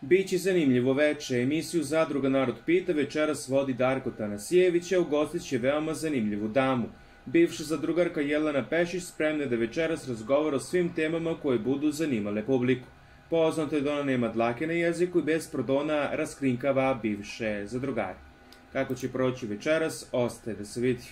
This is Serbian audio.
Biće zanimljivo veče. Emisiju Zadruga Narod pita večeras vodi Darko Tanasijević, a ugostit će veoma zanimljivu damu. Bivša zadrugarka Jelena Pešić spremna da večeras razgovara o svim temama koje budu zanimale publiku. Poznato je da ona nema dlake na jeziku i bez prodona raskrinkava bivše zadrugare. Kako će proći večeras, ostaje da se vidi.